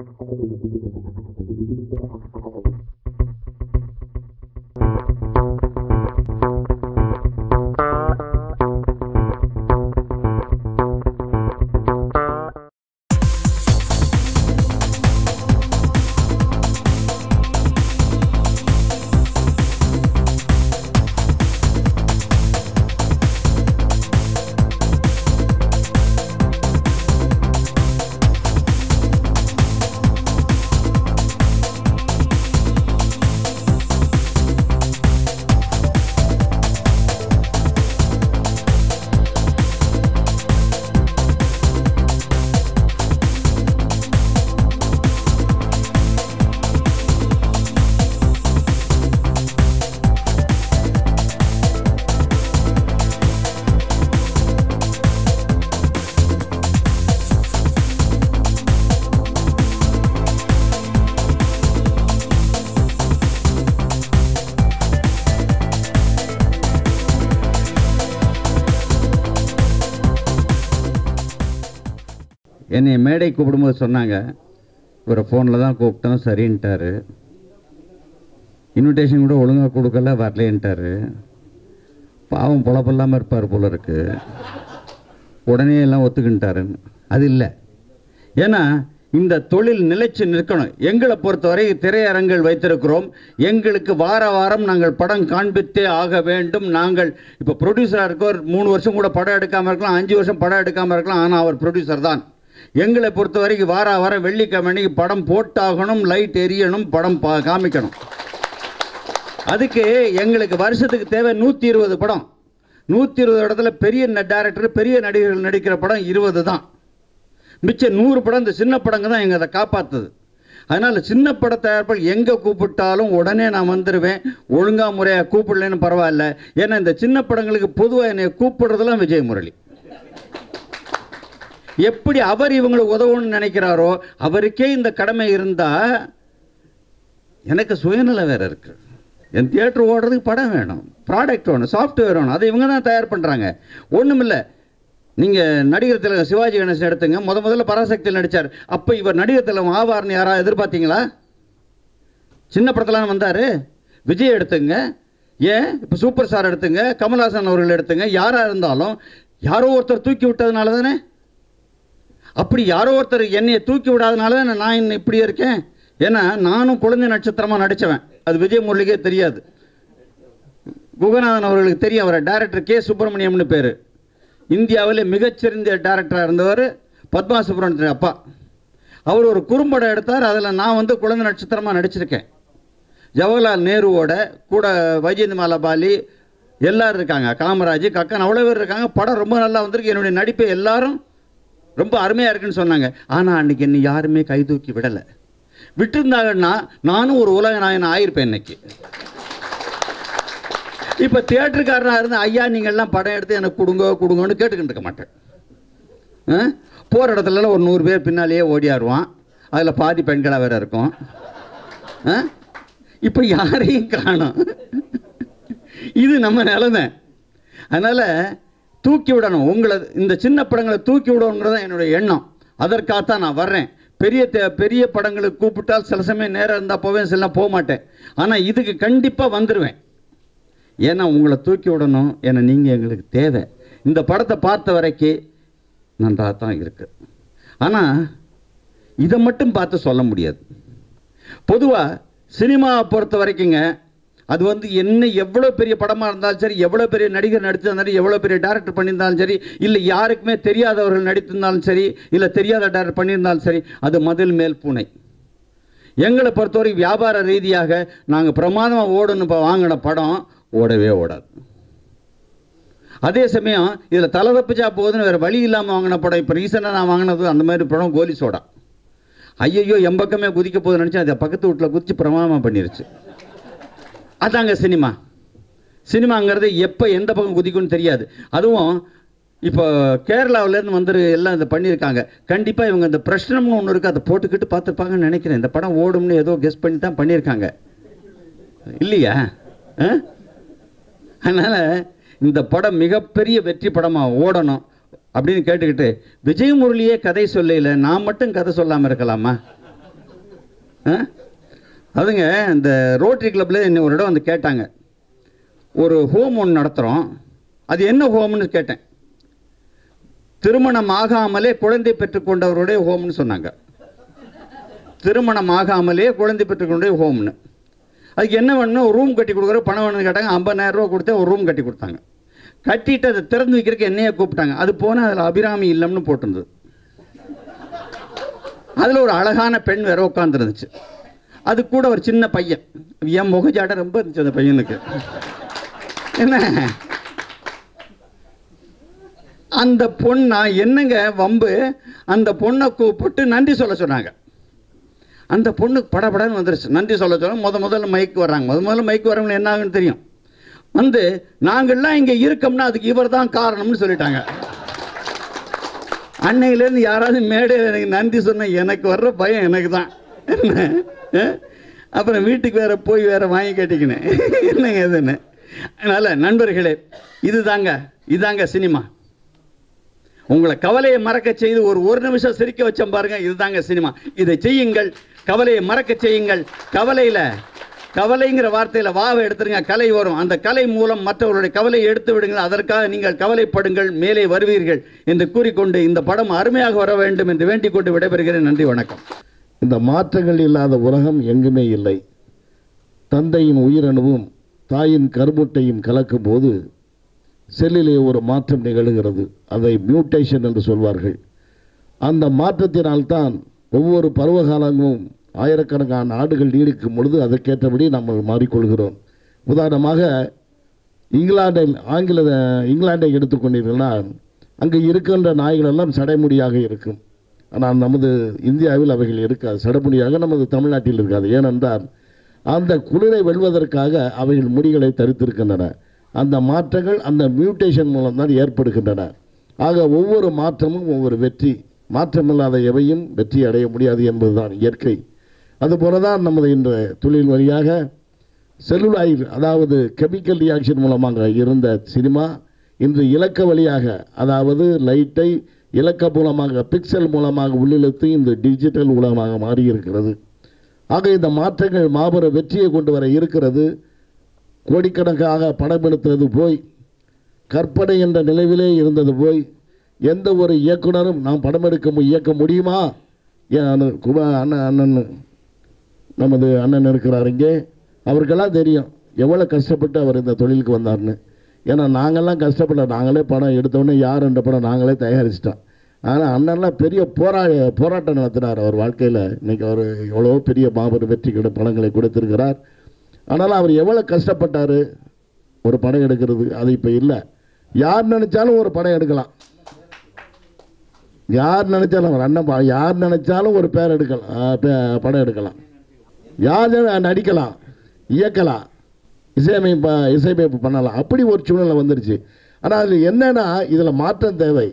I'm going to be able to do that. மேடை கூப்பிடும்போது சொன்னாங்க. ஒரு ஃபோனில் தான் கூப்பிட்டோம் சரின்ட்டாரு. இன்விடேஷன் கூட ஒழுங்காக கொடுக்கல வரலேன்ட்டார் பாவம் பொழப்பில்லாமல் இருப்பார் போல இருக்கு. உடனே எல்லாம் ஒத்துக்கின்ட்டாருன்னு அது இல்லை. ஏன்னா இந்த தொழில் நிலைச்சு நிற்கணும். எங்களை பொறுத்தவரை திரையரங்கள் வைத்திருக்கிறோம். எங்களுக்கு வார வாரம் நாங்கள் படம் காண்பித்தே ஆக வேண்டும். நாங்கள் இப்போ ப்ரொடியூசராக இருக்கோர் மூணு வருஷம் கூட படம் எடுக்காமல் இருக்கலாம் அஞ்சு வருஷம் படம் எடுக்காமல் இருக்கலாம் ஆனால் அவர் ப்ரொடியூசர் தான். எங்களை பொறுத்த வரைக்கும் வார வாரம் வெள்ளிக்கிழமைக்கு படம் போட்டாகணும் லைட் எரியணும் படம் பா காமிக்கணும். அதுக்கு எங்களுக்கு வருஷத்துக்கு தேவை நூற்றி இருபது படம். நூற்றி இருபது இடத்துல பெரிய டேரக்டர் பெரிய நடிகர்கள் நடிக்கிற படம் இருபது தான். மிச்சம் நூறு படம் இந்த சின்ன படங்க தான் எங்களை அதை காப்பாற்றுது அதனால் சின்ன பட தயாரிப்பாளர் எங்கே கூப்பிட்டாலும் உடனே நான் வந்துடுவேன் ஒழுங்காக முறையாக கூப்பிடலன்னு பரவாயில்ல. ஏன்னா இந்த சின்ன படங்களுக்கு பொதுவாக என்னை கூப்பிடுறதெல்லாம் விஜய் முரளி. எப்படி அவர் இவங்களை உதவணும்னு நினைக்கிறாரோ அவருக்கே இந்த கடமை இருந்தால் எனக்கு சுயநலம் வேற இருக்கு. என் தியேட்டர் ஓடுறதுக்கு படம் வேணும் ப்ராடக்ட் வேணும் சாஃப்ட்வேர் வேணும் அதை இவங்க தான் தயார் பண்ணுறாங்க ஒன்றும் இல்லை நீங்கள் நடிகர் திலகம் சிவாஜி கணேசன் எடுத்துங்க முத முதல்ல பராசக்தியில் நடித்தார் அப்போ இவர் நடிகர் திலகம் ஆவார்னு யாராவது எதிர்பார்த்தீங்களா? சின்ன படத்துலாம் வந்தார். விஜய் எடுத்துங்க. ஏன்? இப்போ சூப்பர் ஸ்டார் எடுத்துங்க. கமல்ஹாசன் அவர்கள் எடுத்துங்க. யாராக இருந்தாலும் யாரோ ஒருத்தர் தூக்கி விட்டதுனால தானே அப்படி யாரோ ஒருத்தர் என்னையை தூக்கி விடாதனால தான் நான் இன்னும் இப்படியே இருக்கேன். ஏன்னா நானும் குழந்தை நட்சத்திரமாக நடித்தவன் அது விஜய் முரளிக்கே தெரியாது. குகநாதன் அவர்களுக்கு தெரியும் அவரை. Director K. சுப்பிரமணியம்னு பேர். இந்தியாவிலே மிகச்சிறந்த டேரக்டராக இருந்தவர் பத்மா சுப்பிரமணியன் அப்பா. அவர் ஒரு குறும்படம் எடுத்தார். அதில் நான் வந்து குழந்தை நட்சத்திரமாக நடிச்சிருக்கேன். ஜவஹர்லால் நேருவோட கூட வைஜெயந்திமாலா பாலி எல்லாரும் இருக்காங்க. காமராஜ் கக்கன் அவ்வளோ பேர் இருக்காங்க. படம் ரொம்ப நல்லா வந்திருக்கு. என்னுடைய நடிப்பை எல்லாரும் ரொம்ப அருமையாக இருக்குன்னு சொன்னாங்க. ஆனால் அன்றைக்கி என்னை யாருமே கை தூக்கி விடலை. விட்டுருந்தாங்கன்னா நானும் ஒரு உலக நாயன் ஆயிருப்பேன் இன்னைக்கு. இப்போ தியேட்டருக்காரனாக இருந்து ஐயா நீங்கள்லாம் படம் எடுத்து எனக்கு கொடுங்க கொடுங்கன்னு கேட்டுக்கிட்டு இருக்க மாட்டேன். ஆ? போகிற இடத்துலலாம் ஒரு நூறு பேர் பின்னாலேயே ஓடியாருவான் அதில் பாதி பெண்களாக வேற இருக்கும். ஆ? இப்போ யாரையும் காணோம். இது நம்ம நிலைமை. அதனால் தூக்கி விடணும் உங்களை இந்த சின்ன படங்களை தூக்கி விடணுங்கிறது தான் என்னுடைய எண்ணம். அதற்காகத்தான் நான் வர்றேன். பெரிய தே- பெரிய படங்களுக்கு கூப்பிட்டால் சில சமயம் நேரம் இருந்தால் போவேன் சில போக மாட்டேன். ஆனால் இதுக்கு கண்டிப்பாக வந்துடுவேன் ஏன்னா உங்களை தூக்கி விடணும் ஏன்னா நீங்கள் எங்களுக்கு தேவை. இந்த படத்தை பார்த்த வரைக்கும் நன்றாக தான் இருக்குது ஆனால் இதை மட்டும் பார்த்து சொல்ல முடியாது. பொதுவாக சினிமாவை பொறுத்த வரைக்குங்க அது வந்து என்ன எவ்வளோ பெரிய படமாக இருந்தாலும் சரி எவ்வளோ பெரிய நடிகர் நடித்திருந்தாலும் எவ்வளோ பெரிய டேரக்டர் பண்ணியிருந்தாலும் சரி இல்லை யாருக்குமே தெரியாதவர்கள் நடித்திருந்தாலும் சரி இல்லை தெரியாத டேரக்டர் பண்ணியிருந்தாலும் சரி அது மதில் மேல் பூனை. எங்களை பொறுத்தவரைக்கும் வியாபார ரீதியாக நாங்கள் பிரமாதமாக ஓடணும் இப்போ வாங்கின படம் ஓடவே ஓடாது. அதே சமயம் இதில் தலை தப்பிச்சா போகுதுன்னு வேறு வழி இல்லாமல் வாங்கின படம் இப்போ ரீசெண்டாக நான் வாங்கினது அந்த மாதிரி படம் கோலி சோடா. ஐயையோ எம்பக்கமே குதிக்க போகுதுன்னு நினச்சேன் அதை பக்கத்து வீட்டில் குதித்து பிரமாதமாக பண்ணிருச்சு. அதாங்க சினிமா. சினிமாங்கிறது எப்போ எந்த பக்கம் குதிக்கும்னு தெரியாது. அதுவும் இப்போ கேரளாவிலேருந்து வந்து எல்லாம் இதை பண்ணியிருக்காங்க. கண்டிப்பாக இவங்க இந்த பிரஷ்னம்னு ஒன்று இருக்குது அதை போட்டுக்கிட்டு பார்த்துருப்பாங்கன்னு நினைக்கிறேன். இந்த படம் ஓடும்னு ஏதோ கெஸ் பண்ணி தான் பண்ணியிருக்காங்க. இல்லையா? ஆ? அதனால் இந்த படம் மிகப்பெரிய வெற்றி படமாக ஓடணும் அப்படின்னு கேட்டுக்கிட்டு விஜய் முரளியே கதை சொல்லல நான் மட்டும் கதை சொல்லாமல் இருக்கலாமா? ஆ? அதுங்க இந்த ரோட்டரி கிளப்பில் என்ன ஒரு இடம் வந்து கேட்டாங்க. ஒரு ஹோம் ஒன்று நடத்துகிறோம் அது என்ன ஹோம்னு கேட்டேன். திருமணம் ஆகாமலே குழந்தை பெற்றுக்கொண்டவருடைய ஹோம்னு சொன்னாங்க. திருமணம் ஆகாமலே குழந்தை பெற்றுக்கொண்ட ஹோம்னு அதுக்கு என்ன வேணும் ஒரு ரூம் கட்டி கொடுக்குற பணம் வேணும்னு கேட்டாங்க. 50000 ரூபா கொடுத்து ஒரு ரூம் கட்டி கொடுத்தாங்க. கட்டிட்டு அதை திறந்து வைக்கிறதுக்கு என்னையே கூப்பிட்டாங்க. அது போனால் அதில் அபிராமி இல்லம்னு போட்டிருந்தது. அதில் ஒரு அழகான பெண் வேற உட்காந்துருந்துச்சு அது கூட ஒரு சின்ன பையன். என் முகஜாடை ரொம்ப இருந்துச்சு அந்த பையனுக்கு. என்ன? அந்த பொண்ணா என்னங்க வம்பு? அந்த பொண்ணை கூப்பிட்டு நன்றி சொல்ல சொன்னாங்க. அந்த பொண்ணுக்கு படபடன்னு வந்துருச்சு. நன்றி சொல்ல சொன்னால் முத முதல்ல மைக்கு வர்றாங்க. முத முதல்ல மைக்கு வரவங்க என்ன ஆகுன்னு தெரியும். வந்து நாங்கள்லாம் இங்கே இருக்கோம்னா அதுக்கு இவர் தான் காரணம்னு சொல்லிட்டாங்க. அன்னையிலேருந்து யாராவது மேடையில் எனக்கு நன்றி சொன்ன எனக்கு வர்ற பயம் எனக்கு தான் அப்புறம் வீட்டுக்கு வேற போய் வேற வாங்கி கட்டிக்கினேன். என்னங்க இதுன்னு அதனால் நண்பர்களே இதுதாங்க இதாங்க சினிமா. உங்களை கவலையை மறக்க செய்து ஒரு ஒரு நிமிஷம் சிரிக்க வச்சோம் பாருங்க இதுதாங்க சினிமா. இதை செய்யுங்கள் கவலையை மறக்க செய்யுங்கள். கவலையில் கவலைங்கிற வார்த்தையில் வாவை எடுத்துருங்க கலை வரும். அந்த கலை மூலம் மற்றவர்களுடைய கவலையை எடுத்து விடுங்கள். அதற்காக நீங்கள் கவலைப்படுங்கள் மேலே வருவீர்கள் என்று கூறிக்கொண்டு இந்த படம் அருமையாக வர வேண்டும் என்று வேண்டிக் கொண்டு விடைபெறுகிறேன். நன்றி வணக்கம். இந்த மாற்றங்கள் இல்லாத உலகம் எங்குமே இல்லை. தந்தையின் உயிரணுவும் தாயின் கருமுட்டையும் கலக்கும் போது செல்லிலே ஒரு மாற்றம் நிகழுகிறது. அதை மியூட்டேஷன் என்று சொல்வார்கள். அந்த மாற்றத்தினால்தான் ஒவ்வொரு பருவகாலமும் ஆயிரக்கணக்கான ஆண்டுகள் நீடிக்கும் பொழுது அதற்கேற்றபடி நம்ம மாறிக்கொள்கிறோம். உதாரணமாக இங்கிலாந்தில் ஆங்கில இங்கிலாந்தை எடுத்துக்கொண்டீர்கள்னா அங்கு இருக்கின்ற நாய்கள் எல்லாம் சடைமுடியாக இருக்கும். ஆனால் நமது இந்தியாவில் அவைகள் இருக்காது. சடைமுடியாக நமது தமிழ்நாட்டில் இருக்காது. ஏனென்றால் அந்த குளிரை வெல்வதற்காக அவைகள் முடிகளை தரித்திருக்கின்றன. அந்த மாற்றங்கள் அந்த மியூட்டேஷன் மூலம்தான் ஏற்படுகின்றன. ஆக ஒவ்வொரு மாற்றமும் ஒவ்வொரு வெற்றி. மாற்றமில்லாத எவையும் வெற்றி அடைய முடியாது என்பதுதான் இயற்கை. அதுபோல தான் நமது இன்று தொழில் வழியாக செல்லுலாயில் அதாவது கெமிக்கல் ரியாக்ஷன் மூலமாக இருந்த சினிமா இன்று இலக்க வழியாக அதாவது லைட்டை இலக்க மூலமாக பிக்சல் மூலமாக உள்ளிழுத்து இந்த டிஜிட்டல் உலகமாக மாறியிருக்கிறது. ஆக இந்த மாற்றங்கள் மாபெரும் வெற்றியை கொண்டு வர இருக்கிறது. கோடிக்கணக்காக படம் எடுத்தது போய் கற்பனை என்ற நிலைவிலே இருந்தது போய் எந்த ஒரு இயக்குனரும் நாம் படம் எடுக்க மு- இயக்க முடியுமா? ஏன் குபா அண்ணன் அண்ணன் நமது அண்ணன் இருக்கிறார் இங்கே. அவருக்கெல்லாம் தெரியும் எவ்வளோ கஷ்டப்பட்டு அவர் இந்த தொழிலுக்கு வந்தார்னு. ஏன்னா நாங்கள்லாம் கஷ்டப்படல. நாங்களே படம் எடுத்தோடனே யார் என்ற படம் நாங்களே தயாரிச்சிட்டோம். ஆனால் அண்ணன்லாம் பெரிய போரா போராட்டம் நடத்தினார் அவர் வாழ்க்கையில். இன்றைக்கி அவர் எவ்வளோ பெரிய மாபெரும் வெற்றி கிட படங்களை கொடுத்திருக்கிறார். ஆனாலும் அவர் எவ்வளோ கஷ்டப்பட்டார்? ஒரு படம் எடுக்கிறது அது இப்போ இல்லை. யார் நினச்சாலும் ஒரு படம் எடுக்கலாம். யார் நினச்சாலும் அவர் அண்ணன் யார் நினச்சாலும் ஒரு பேர் எடுக்கலாம் படம் எடுக்கலாம். யார் நடிக்கலாம் இயக்கலாம். இசையமைப்பா இசையமைப்பு பண்ணலாம். அப்படி ஒரு சூழ்நிலை வந்துருச்சு. ஆனால் அதில் என்னென்னா இதில் மாற்றம் தேவை.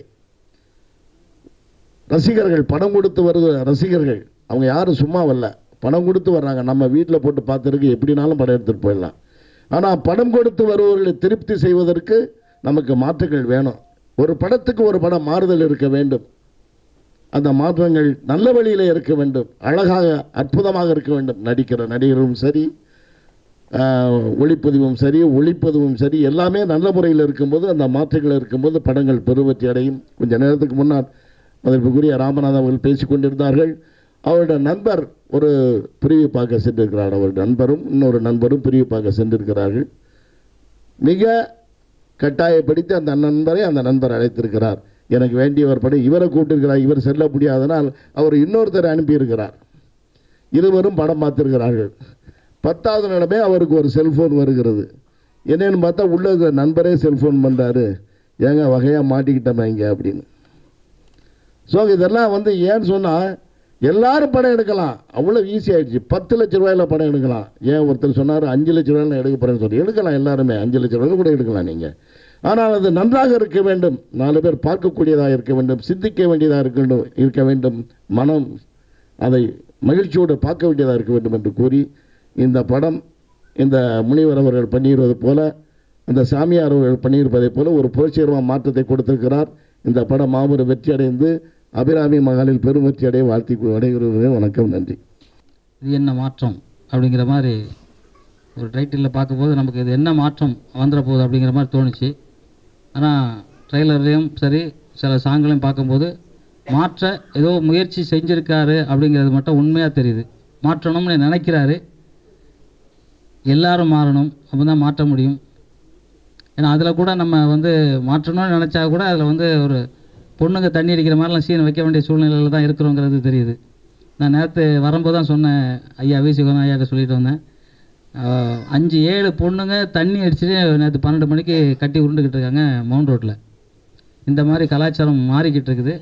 ரசிகர்கள் பணம் கொடுத்து வருகிற ரசிகர்கள். அவங்க யாரும் சும்மா வரல. பணம் கொடுத்து வர்றாங்க. நம்ம வீட்டில் போட்டு பார்த்துருக்கு எப்படினாலும் படம் எடுத்துகிட்டு போயிடலாம். ஆனால் பணம் கொடுத்து வருபவர்களை திருப்தி செய்வதற்கு நமக்கு மாற்றங்கள் வேணும். ஒரு படத்துக்கு ஒரு படம் மாறுதல் இருக்க வேண்டும். அந்த மாற்றங்கள் நல்ல வழியில் இருக்க வேண்டும். அழகாக அற்புதமாக இருக்க வேண்டும். நடிக்கிற நடிகரும் சரி ஒளிப்பதிவும் சரி ஒளிப்பதிவும் சரி எல்லாமே நல்ல முறையில் இருக்கும்போது அந்த மாற்றங்கள் இருக்கும்போது படங்கள் பெருவற்றி அடையும். கொஞ்ச நேரத்துக்கு முன்னால் அதற்குரிய ராமநாதன் அவர்கள் பேசி கொண்டிருந்தார்கள். அவருடைய நண்பர் ஒரு பிரிவு பார்க்க சென்றிருக்கிறார். அவருடைய நண்பரும் இன்னொரு நண்பரும் பிரிவு பார்க்க சென்றிருக்கிறார்கள். மிக கட்டாயப்படுத்தி அந்த நண்பரை அந்த நண்பர் அழைத்திருக்கிறார். எனக்கு வேண்டியவர் படி இவரை கூப்பிட்டிருக்கிறார். இவர் செல்ல முடியாதனால் அவர் இன்னொருத்தரை அனுப்பியிருக்கிறார். இருவரும் படம் பார்த்திருக்கிறார்கள். பத்தாவது நிலமே அவருக்கு ஒரு செல்ஃபோன் வருகிறது. என்னென்னு பார்த்தா உள்ள இருக்கிற நண்பரே செல்ஃபோன் பண்ணுறாரு ஏங்க வகையாக மாட்டிக்கிட்டோமே இங்கே அப்படின்னு. ஸோ இதெல்லாம் வந்து ஏன்னு சொன்னால் எல்லாரும் படம் எடுக்கலாம். அவ்வளோ ஈஸி ஆகிடுச்சு பத்து லட்ச ரூபாயில் படம் எடுக்கலாம். ஏன் ஒருத்தர் சொன்னார் அஞ்சு லட்ச ரூபாயில் எடுக்க போகிறேன்னு சொல்லி. எடுக்கலாம் எல்லாருமே. அஞ்சு லட்ச ரூபாயில் கூட எடுக்கலாம் நீங்கள் ஆனால் அது நன்றாக இருக்க வேண்டும். நாலு பேர் பார்க்கக்கூடியதாக இருக்க வேண்டும். சிந்திக்க வேண்டியதாக இருக்க வேண்டும். இருக்க வேண்டும். மனம் அதை மகிழ்ச்சியோடு பார்க்க வேண்டியதாக இருக்க வேண்டும் என்று கூறி இந்த படம் இந்த முனிவர் அவர்கள் பண்ணியிருப்பது போல அந்த சாமியார் அவர்கள் பண்ணியிருப்பதைப் போல ஒரு புரட்சிகரமான மாற்றத்தை கொடுத்திருக்கிறார். இந்த படம் மாபெரும் வெற்றி அடைந்து அபிராமி மகளில் பெரும் வெற்றி அடைய வாழ்த்தி விடைபெறுகிறேன் வணக்கம் நன்றி. இது என்ன மாற்றம் அப்படிங்கிற மாதிரி ஒரு டைட்டிலில் பார்க்கும்போது நமக்கு இது என்ன மாற்றம் வந்துட போகுது அப்படிங்கிற மாதிரி தோணுச்சு. ஆனால் ட்ரெய்லர்லேயும் சரி சில சாங்களையும் பார்க்கும்போது மாற்ற ஏதோ முயற்சி செஞ்சுருக்காரு அப்படிங்கிறது மட்டும் உண்மையாக தெரியுது. மாற்றணும்னு நினைக்கிறாரு. எல்லாரும் மாறணும் அப்போ தான் மாற்ற முடியும். ஏன்னா அதில் கூட நம்ம வந்து மாற்றணும்னு நினச்சா கூட அதில் வந்து ஒரு பொண்ணுங்க தண்ணி அடிக்கிற மாதிரிலாம் சீன் வைக்க வேண்டிய சூழ்நிலையில் தான் இருக்கிறோங்கிறது தெரியுது. நான் நேற்று வரும்போது தான் சொன்னேன் ஐயா வீசுகோன் ஐயாக்க சொல்லிட்டு வந்தேன். அஞ்சு ஏழு பொண்ணுங்க தண்ணி அடிச்சுட்டு நேற்று பன்னெண்டு மணிக்கு கட்டி உருண்டுக்கிட்டு இருக்காங்க மவுண்ட் ரோட்டில் இந்த மாதிரி கலாச்சாரம் மாறிக்கிட்டு இருக்குது.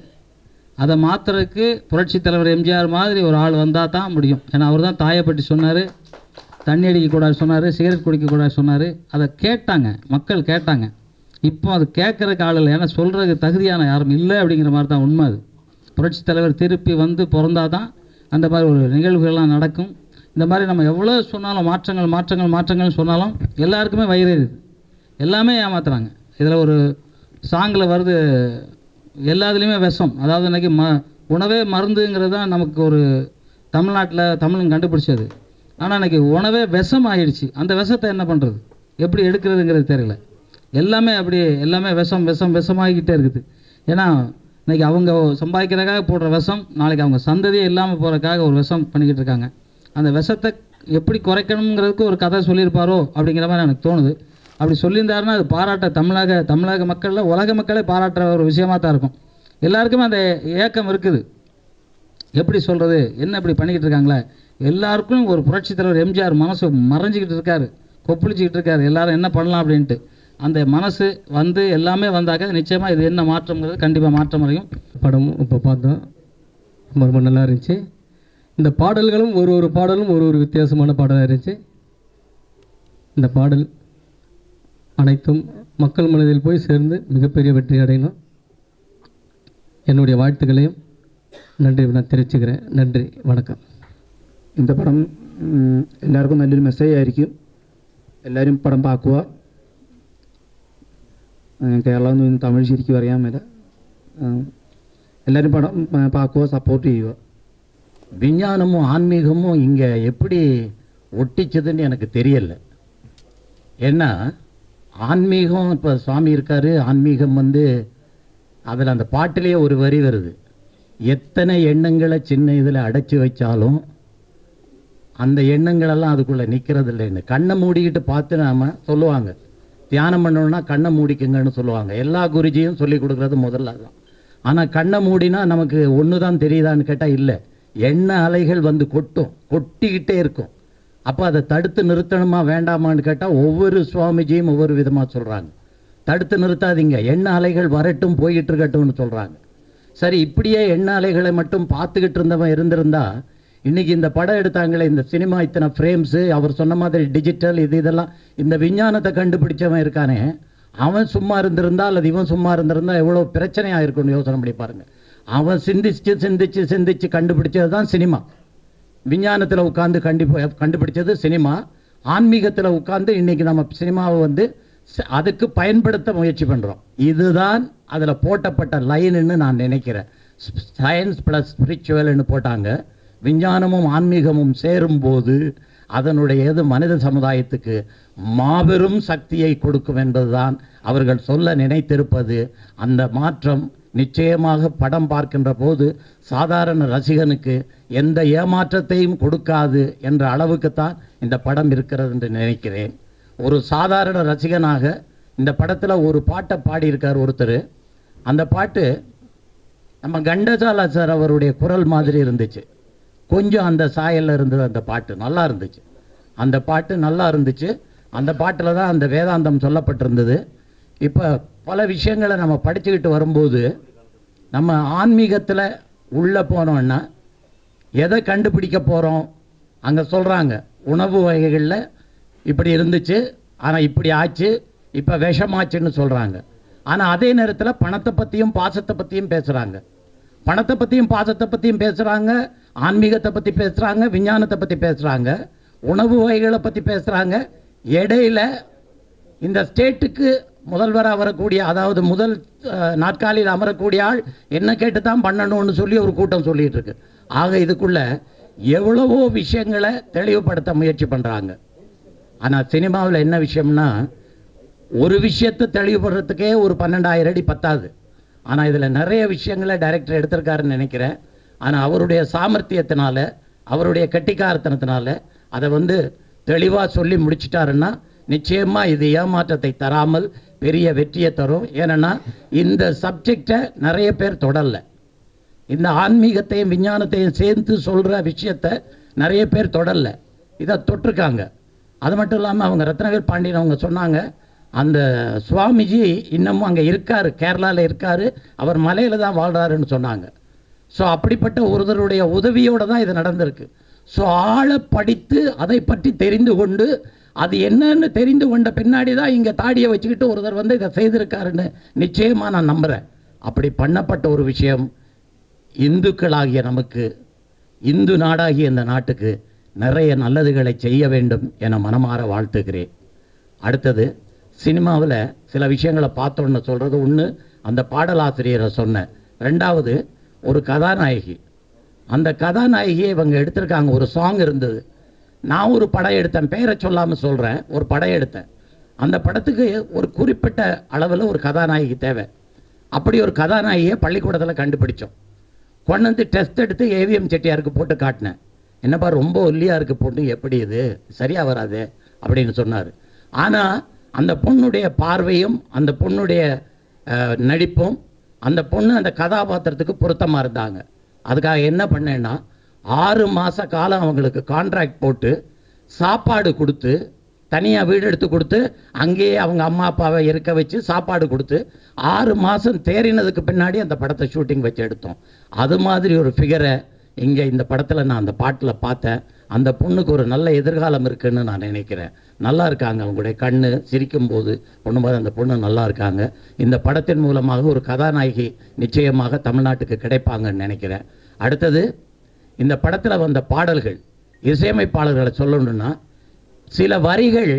அதை மாற்றுறதுக்கு புரட்சித் தலைவர் எம்ஜிஆர் மாதிரி ஒரு ஆள் வந்தால் தான் முடியும். ஏன்னா அவர் தான் தாயை பற்றி சொன்னார். தண்ணி அடிக்கக்கூடாது சொன்னார் சிகரெட் குடிக்கக்கூடாது சொன்னார். அதை கேட்டாங்க மக்கள் கேட்டாங்க. இப்போ அது கேட்குறக்கு ஆள் இல்லை. ஏன்னா சொல்கிறதுக்கு தகுதியான யாரும் இல்லை அப்படிங்கிற மாதிரி தான் உண்மை அது. புரட்சித் தலைவர் திருப்பி வந்து பிறந்தால் தான் அந்த மாதிரி ஒரு நிகழ்வுகள்லாம் நடக்கும். இந்த மாதிரி நம்ம எவ்வளோ சொன்னாலும் மாற்றங்கள் மாற்றங்கள் மாற்றங்கள்னு சொன்னாலும் எல்லாருக்குமே வயிறு எல்லாமே ஏமாத்துறாங்க. இதில் ஒரு சாங்கில் வருது எல்லாத்துலேயுமே விஷம். அதாவது இன்றைக்கி ம உணவே மருந்துங்கிறது தான் நமக்கு ஒரு தமிழ்நாட்டில் தமிழன் கண்டுபிடிச்சது. ஆனால் அன்றைக்கி உணவே விஷம் ஆயிடுச்சு அந்த விஷத்தை என்ன பண்ணுறது எப்படி எடுக்கிறதுங்கிறது தெரியல. எல்லாமே அப்படி எல்லாமே விஷம் விஷம் விஷமாகிக்கிட்டே இருக்குது. ஏன்னா இன்னைக்கு அவங்க சம்பாதிக்கிறதுக்காக போடுற விஷம் நாளைக்கு அவங்க சந்ததியே இல்லாமல் போகிறதுக்காக ஒரு விஷம் பண்ணிக்கிட்டு இருக்காங்க. அந்த விஷத்தை எப்படி குறைக்கணுங்கிறதுக்கு ஒரு கதை சொல்லியிருப்பாரோ அப்படிங்கிற மாதிரி எனக்கு தோணுது. அப்படி சொல்லியிருந்தாருன்னா அது பாராட்ட தமிழக தமிழக மக்களில் உலக மக்களே பாராட்டுற ஒரு விஷயமாக தான் இருக்கும். எல்லாருக்குமே அந்த ஏக்கம் இருக்குது. எப்படி சொல்கிறது என்ன இப்படி பண்ணிக்கிட்டு இருக்காங்களே? எல்லாருக்கும் ஒரு புரட்சி தலைவர் எம்ஜிஆர் மனசு மறைஞ்சிக்கிட்டு இருக்காரு கொப்பளிச்சிக்கிட்டு இருக்காரு. எல்லாரும் என்ன பண்ணலாம் அப்படின்ட்டு. அந்த மனசு வந்து எல்லாமே வந்தாக்க நிச்சயமாக இது என்ன மாற்றம்ங்கிறது கண்டிப்பாக மாற்றம் வரையும் படமும் இப்போ பார்த்தோம் ரொம்ப ரொம்ப நல்லா இருந்துச்சு. இந்த பாடல்களும் ஒரு ஒரு பாடலும் ஒரு ஒரு வித்தியாசமான பாடலாக இருந்துச்சு. இந்த பாடல் அனைத்தும் மக்கள் மனதில் போய் சேர்ந்து மிகப்பெரிய வெற்றி அடையணும். என்னுடைய வாழ்த்துக்களையும் நன்றி நான் தெரிவிச்சுக்கிறேன். நன்றி வணக்கம். இந்த படம் ഉം, എല്ലാവർക്കും നല്ലൊരു മെസ്സേജ് ആയിരിക്കും എല്ലാവരും പടം പാക്കുക ഉം, കേരളം എന്ന് പറയുന്നത് തമിഴ് ശരിക്കും അറിയാൻ മേല ഉം, എല്ലാവരും പടം ഉം, പാക്കുക சப்போர்ட் ചെയ്യുക விஞ்ஞானமும் ஆன்மீகமும் இங்கே எப்படி ஒட்டிச்சதுன்னு எனக்கு தெரியல ஏன்னா ஆன்மீகம் இப்போ சுவாமி இருக்காரு ஆன்மீகம் வந்து அதில் அந்த பாட்டிலேயே ஒரு வரி வருது எத்தனை எண்ணங்களை சின்ன இதில் அடைச்சி வச்சாலும் அந்த எண்ணங்களெல்லாம் அதுக்குள்ளே நிற்கிறது இல்லைன்னு கண்ணை மூடிக்கிட்டு பார்த்து நாம் சொல்லுவாங்க. தியானம் பண்ணணும்னா கண்ணை மூடிக்குங்கன்னு சொல்லுவாங்க. எல்லா குருஜியும் சொல்லி கொடுக்குறது முதல்ல தான் ஆனால் கண்ணை மூடினா நமக்கு ஒன்று தான் தெரியுதான்னு கேட்டால் இல்லை. எண்ண அலைகள் வந்து கொட்டும். கொட்டிக்கிட்டே இருக்கும். அப்போ அதை தடுத்து நிறுத்தணுமா வேண்டாமான்னு கேட்டால் ஒவ்வொரு சுவாமிஜியும் ஒவ்வொரு விதமாக சொல்கிறாங்க தடுத்து நிறுத்தாதீங்க. எண்ண அலைகள் வரட்டும் போயிட்டு இருக்கட்டும்னு சொல்கிறாங்க சரி இப்படியே எண்ண அலைகளை மட்டும் பார்த்துக்கிட்டு இருந்தவன் இருந்திருந்தால் இன்னைக்கு இந்த படம் எடுத்தாங்களே இந்த சினிமா இத்தனை ஃப்ரேம்ஸு அவர் சொன்ன மாதிரி டிஜிட்டல் இது இதெல்லாம் இந்த விஞ்ஞானத்தை கண்டுபிடிச்சவன் இருக்கானே. அவன் சும்மா இருந்திருந்தா அல்லது இவன் சும்மா இருந்திருந்தா எவ்வளோ பிரச்சனையாக இருக்கும்னு யோசனை பண்ணி பாருங்கள் அவன் சிந்திச்சு சிந்திச்சு சிந்திச்சு கண்டுபிடிச்சது தான் சினிமா. விஞ்ஞானத்தில் உட்காந்து கண்டி கண்டுபிடிச்சது சினிமா. ஆன்மீகத்தில் உட்காந்து இன்னைக்கு நம்ம சினிமாவை வந்து அதுக்கு பயன்படுத்த முயற்சி பண்ணுறோம் இதுதான் அதில் போட்டப்பட்ட லைனுன்னு நான் நினைக்கிறேன். சயின்ஸ் ப்ளஸ் ஸ்பிரிச்சுவல்னு போட்டாங்க. விஞ்ஞானமும் ஆன்மீகமும் சேரும்போது அதனுடைய இது மனித சமுதாயத்துக்கு மாபெரும் சக்தியை கொடுக்கும் என்பதுதான் அவர்கள் சொல்ல நினைத்திருப்பது. அந்த மாற்றம் நிச்சயமாக படம் பார்க்கின்ற போது சாதாரண ரசிகனுக்கு எந்த ஏமாற்றத்தையும் கொடுக்காது என்ற அளவுக்குத்தான் இந்த படம் இருக்கிறது என்று நினைக்கிறேன். ஒரு சாதாரண ரசிகனாக இந்த படத்தில் ஒரு பாட்டை பாடியிருக்கார் ஒருத்தர். அந்த பாட்டு நம்ம கண்டசாலா சார் அவருடைய குரல் மாதிரி இருந்துச்சு. கொஞ்சம் அந்த சாயல்ல இருந்தது அந்த பாட்டு நல்லா இருந்துச்சு. அந்த பாட்டு நல்லா இருந்துச்சு. அந்த பாட்டில் தான் அந்த வேதாந்தம் சொல்லப்பட்டிருந்தது. இப்போ பல விஷயங்களை நம்ம படிச்சுக்கிட்டு வரும்போது நம்ம ஆன்மீகத்தில் உள்ளே போனோன்னா எதை கண்டுபிடிக்க போகிறோம் அங்கே சொல்கிறாங்க உணவு வகைகளில் இப்படி இருந்துச்சு ஆனால் இப்படி ஆச்சு இப்போ விஷமாச்சுன்னு சொல்கிறாங்க ஆனால் அதே நேரத்தில் பணத்தை பற்றியும் பாசத்தை பற்றியும் பேசுகிறாங்க பணத்தை பற்றியும் பாசத்தை பற்றியும் பேசுகிறாங்க ஆன்மீகத்தை பற்றி பேசுகிறாங்க விஞ்ஞானத்தை பற்றி பேசுகிறாங்க உணவு வகைகளை பற்றி பேசுகிறாங்க இடையில இந்த ஸ்டேட்டுக்கு முதல்வராக வரக்கூடிய அதாவது முதல் நாற்காலியில் அமரக்கூடிய ஆள் என்ன கேட்டு தான் பண்ணணும்னு சொல்லி ஒரு கூட்டம் சொல்லிட்டு இருக்கு. ஆக இதுக்குள்ள எவ்வளவோ விஷயங்களை தெளிவுபடுத்த முயற்சி பண்ணுறாங்க ஆனால் சினிமாவில் என்ன விஷயம்னா ஒரு விஷயத்தை தெளிவுபடுறதுக்கே ஒரு பன்னெண்டாயிரம் அடி பத்தாது. ஆனால் இதில் நிறைய விஷயங்களை டைரக்டர் எடுத்திருக்காருன்னு நினைக்கிறேன். ஆனால் அவருடைய சாமர்த்தியத்தினால அவருடைய கட்டிக்காரத்தனத்தினால அதை வந்து தெளிவாக சொல்லி முடிச்சிட்டாருன்னா நிச்சயமாக இது ஏமாற்றத்தை தராமல் பெரிய வெற்றியை தரும். ஏன்னா இந்த சப்ஜெக்டை நிறைய பேர் தொடரல. இந்த ஆன்மீகத்தையும் விஞ்ஞானத்தையும் சேர்த்து சொல்கிற விஷயத்த நிறைய பேர் தொடரல. இதை தொட்டிருக்காங்க. அது மட்டும் இல்லாமல் அவங்க ரத்னவேல் பாண்டியன் அவங்க சொன்னாங்க அந்த சுவாமிஜி இன்னமும் அங்கே இருக்கார் கேரளாவில் இருக்கார் அவர் மலையில் தான் வாழ்கிறாருன்னு சொன்னாங்க. ஸோ அப்படிப்பட்ட ஒருத்தருடைய உதவியோடு தான் இது நடந்திருக்கு. ஸோ ஆளை படித்து அதை பற்றி தெரிந்து கொண்டு அது என்னன்னு தெரிந்து கொண்ட பின்னாடி தான் இங்கே தாடியை வச்சுக்கிட்டு ஒருத்தர் வந்து இதை செய்திருக்காருன்னு நிச்சயமாக நான் நம்புகிறேன் அப்படி பண்ணப்பட்ட ஒரு விஷயம் இந்துக்களாகிய நமக்கு இந்து நாடாகிய இந்த நாட்டுக்கு நிறைய நல்லதுகளை செய்ய வேண்டும் என மனமாற வாழ்த்துகிறேன். அடுத்தது சினிமாவில் சில விஷயங்களை பார்த்தோன்னு சொல்கிறது ஒன்று அந்த பாடலாசிரியரை சொன்னேன் ரெண்டாவது ஒரு கதாநாயகி. அந்த கதாநாயகியை இவங்க எடுத்திருக்காங்க ஒரு சாங் இருந்தது. நான் ஒரு படம் எடுத்தேன் பேரை சொல்லாமல் சொல்கிறேன் ஒரு படம் எடுத்தேன். அந்த படத்துக்கு ஒரு குறிப்பிட்ட அளவில் ஒரு கதாநாயகி தேவை. அப்படி ஒரு கதாநாயகியை பள்ளிக்கூடத்தில் கண்டுபிடிச்சோம். கொண்டு வந்து டெஸ்ட் எடுத்து ஏவிஎம் செட்டியாருக்கு போட்டு காட்டினேன். என்னப்பா ரொம்ப ஒல்லியாக இருக்குது பொண்ணு எப்படி இது? சரியாக வராது அப்படின்னு சொன்னார். ஆனால் அந்த பொண்ணுடைய பார்வையும் அந்த பொண்ணுடைய நடிப்பும் அந்த பொண்ணு அந்த கதாபாத்திரத்துக்கு பொருத்தமாக இருந்தாங்க. அதுக்காக என்ன பண்ணேன்னா ஆறு மாத காலம் அவங்களுக்கு கான்ட்ராக்ட் போட்டு சாப்பாடு கொடுத்து தனியாக வீடு எடுத்து கொடுத்து அங்கேயே அவங்க அம்மா அப்பாவை இருக்க வச்சு சாப்பாடு கொடுத்து ஆறு மாதம் தேறினதுக்கு பின்னாடி அந்த படத்தை ஷூட்டிங் வச்சு எடுத்தோம். அது மாதிரி ஒரு ஃபிகரை இங்கே இந்த படத்தில் நான் அந்த பாட்டில் பார்த்தேன். அந்த பொண்ணுக்கு ஒரு நல்ல எதிர்காலம் இருக்குன்னு நான் நினைக்கிறேன். நல்லா இருக்காங்க அவங்களுடைய கண்ணு சிரிக்கும்போது பொண்ணும்போது அந்த பொண்ணு நல்லா இருக்காங்க. இந்த படத்தின் மூலமாக ஒரு கதாநாயகி நிச்சயமாக தமிழ்நாட்டுக்கு கிடைப்பாங்கன்னு நினைக்கிறேன். அடுத்தது இந்த படத்தில் வந்த பாடல்கள் இசையமைப்பாளர்களை சொல்லணும்னா சில வரிகள்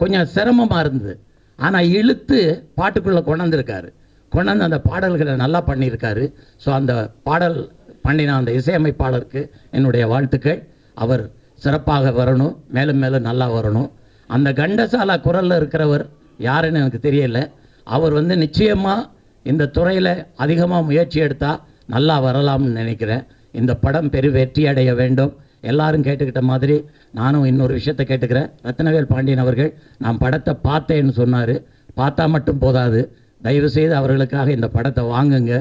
கொஞ்சம் சிரமமாக இருந்தது. ஆனால் இழுத்து பாட்டுக்குள்ளே கொண்டாந்துருக்காரு. கொண்டாந்து அந்த பாடல்களை நல்லா பண்ணியிருக்காரு. ஸோ அந்த பாடல் பண்ணின அந்த இசையமைப்பாளருக்கு என்னுடைய வாழ்த்துக்கள். அவர் சிறப்பாக வரணும் மேலும் மேலும் நல்லா வரணும். அந்த கண்டசாலா குரலில் இருக்கிறவர் யாருன்னு எனக்கு தெரியல. அவர் வந்து நிச்சயமாக இந்த துறையில் அதிகமாக முயற்சி எடுத்தால் நல்லா வரலாம்னு நினைக்கிறேன். இந்த படம் பெரு வெற்றி அடைய வேண்டும். எல்லாரும் கேட்டுக்கிட்ட மாதிரி நானும் இன்னொரு விஷயத்த கேட்டுக்கிறேன். ரத்னவேல் பாண்டியன் அவர்கள் நான் படத்தை பார்த்தேன்னு சொன்னார். பார்த்தா மட்டும் போதாது. தயவுசெய்து அவர்களுக்காக இந்த படத்தை வாங்குங்க.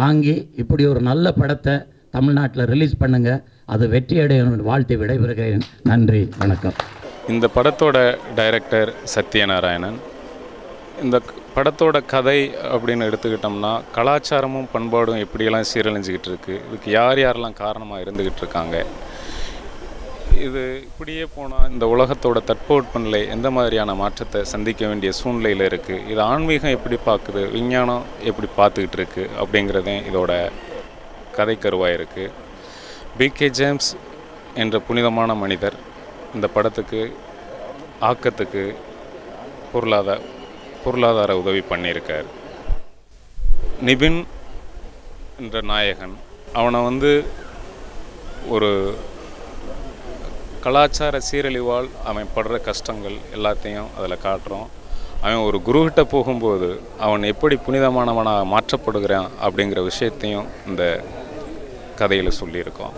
வாங்கி இப்படி ஒரு நல்ல படத்தை தமிழ்நாட்டில் ரிலீஸ் பண்ணுங்க. அது வெற்றி அடையணும்னு வாழ்த்து விடைபெறுகிறேன். நன்றி வணக்கம். இந்த படத்தோட டைரக்டர் சத்யநாராயணன். இந்த படத்தோட கதை அப்படின்னு எடுத்துக்கிட்டோம்னா கலாச்சாரமும் பண்பாடும் எப்படியெல்லாம் சீரழிஞ்சிக்கிட்டு இருக்கு இதுக்கு யார் யாரெல்லாம் காரணமாக இருந்துக்கிட்டு இருக்காங்க இது இப்படியே போனால் இந்த உலகத்தோட தட்பவெப்பநிலை எந்த மாதிரியான மாற்றத்தை சந்திக்க வேண்டிய சூழ்நிலையில் இருக்குது இது ஆன்மீகம் எப்படி பார்க்குது விஞ்ஞானம் எப்படி பார்த்துக்கிட்டு இருக்குது அப்படிங்கிறதே இதோட கதை கருவாக இருக்குது பிகே ஜேம்ஸ் என்ற புனிதமான மனிதர் இந்த படத்துக்கு ஆக்கத்துக்கு பொருளாதார பொருளாதார உதவி பண்ணியிருக்கார். நிபின் என்ற நாயகன் அவனை வந்து ஒரு கலாச்சார சீரழிவால் அவன் படுற கஷ்டங்கள் எல்லாத்தையும் அதில் காட்டுறோம். அவன் ஒரு குருகிட்ட போகும்போது அவன் எப்படி புனிதமானவனாக மாற்றப்படுகிறான் அப்படிங்கிற விஷயத்தையும் இந்த கதையில் சொல்லியிருக்கோம்.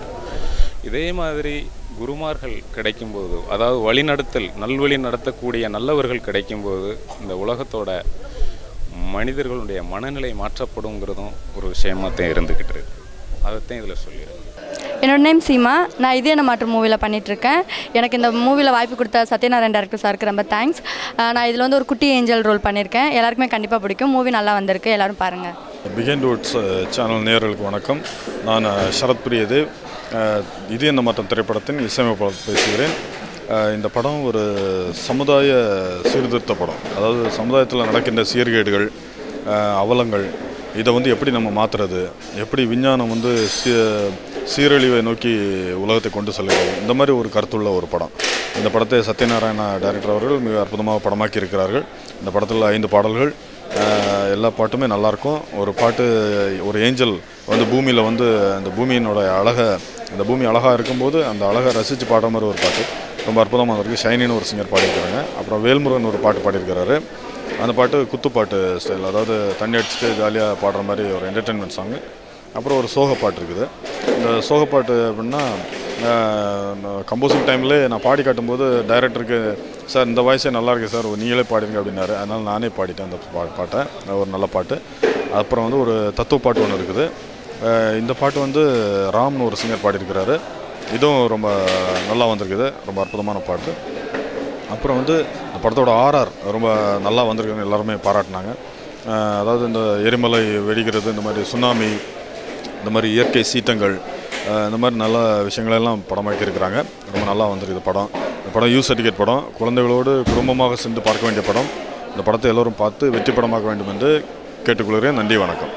இதே மாதிரி குருமார்கள் கிடைக்கும்போது அதாவது வழிநடத்தல் நல்வழி நடத்தக்கூடிய நல்லவர்கள் கிடைக்கும்போது இந்த உலகத்தோட மனிதர்களுடைய மனநிலை மாற்றப்படுங்கிறதும் ஒரு விஷயமாத்தான் இருந்துக்கிட்டு இருக்கு. அதைத்தான் இதில் சொல்லியிருக்கேன் என்னோட நேம் சீமா. நான் இதே என்ன மாற்று மூவியில் பண்ணிகிட்ருக்கேன் எனக்கு இந்த மூவியில் வாய்ப்பு கொடுத்த சத்யநாராயண் டேரக்டர் சாருக்கு ரொம்ப தேங்க்ஸ் நான் இதில் வந்து ஒரு குட்டி ஏஞ்சல் ரோல் பண்ணியிருக்கேன். எல்லாருக்குமே கண்டிப்பாக பிடிக்கும். மூவி நல்லா வந்திருக்கு. எல்லோரும் பாருங்கள் பிகைண்ட் ரூட்ஸ் சேனல் நேயர்களுக்கு வணக்கம். நான் சரத் பிரியதேவ். இது என்ன மாற்றம் திரைப்படத்தின் இசையமைப்பாளர் பேசுகிறேன். இந்த படம் ஒரு சமுதாய சீர்திருத்த படம். அதாவது சமுதாயத்தில் நடக்கின்ற சீர்கேடுகள் அவலங்கள் இதை வந்து எப்படி நம்ம மாற்றுறது எப்படி விஞ்ஞானம் வந்து சீ சீரழிவை நோக்கி உலகத்தை கொண்டு செல்கிறது? இந்த மாதிரி ஒரு கருத்துள்ள ஒரு படம். இந்த படத்தை சத்யநாராயண டைரக்டர் அவர்கள் மிக அற்புதமாக படமாக்கி இருக்கிறார்கள் இந்த படத்தில் ஐந்து பாடல்கள் எல்லா பாட்டுமே நல்லாயிருக்கும். ஒரு பாட்டு ஒரு ஏஞ்சல் வந்து பூமியில் வந்து அந்த பூமியினோட அழகை அந்த பூமி அழகாக இருக்கும்போது அந்த அழகை ரசித்து பாடுற மாதிரி ஒரு பாட்டு. ரொம்ப அற்புதமாக இருக்குது ஷைனின்னு ஒரு சிங்கர் பாடியிருக்கிறாங்க அப்புறம் வேல்முருகன் ஒரு பாட்டு பாடியிருக்கிறாரு. அந்த பாட்டு குத்துப்பாட்டு ஸ்டைல் அதாவது தண்ணி அடிச்சுட்டு ஜாலியாக பாடுற மாதிரி ஒரு என்டர்டெயின்மெண்ட் சாங்கு அப்புறம் ஒரு சோக பாட்டு இருக்குது. இந்த சோக பாட்டு அப்படின்னா கம்போசிங் டைமில் நான் பாடி காட்டும்போது டைரக்டருக்கு சார் இந்த வாய்ஸே நல்லாயிருக்கு சார். நீங்களே பாடுங்க அப்படின்னாரு. அதனால் நானே பாடிட்டேன் அந்த பா பாட்டை. ஒரு நல்ல பாட்டு. அப்புறம் வந்து ஒரு தத்துவ பாட்டு ஒன்று இருக்குது. இந்த பாட்டு வந்து ராம்னு ஒரு சிங்கர் பாடியிருக்கிறாரு. இதுவும் ரொம்ப நல்லா வந்திருக்குது. ரொம்ப அற்புதமான பாட்டு. அப்புறம் வந்து இந்த படத்தோட ஆர்ஆர் ரொம்ப நல்லா வந்திருக்குன்னு எல்லாருமே பாராட்டினாங்க. அதாவது இந்த எரிமலை வெடிக்கிறது இந்த மாதிரி சுனாமி இந்த மாதிரி இயற்கை சீற்றங்கள் இந்த மாதிரி நல்ல விஷயங்களெல்லாம் படமாக்கியிருக்கிறாங்க. ரொம்ப நல்லா வந்திருக்குது படம். இந்த படம் யூ சர்டிஃபிகேட் படம். குழந்தைகளோடு குடும்பமாக சென்று பார்க்க வேண்டிய படம். இந்த படத்தை எல்லோரும் பார்த்து வெற்றி படமாக்க வேண்டும் என்று கேட்டுக்கொள்கிறேன். நன்றி வணக்கம்.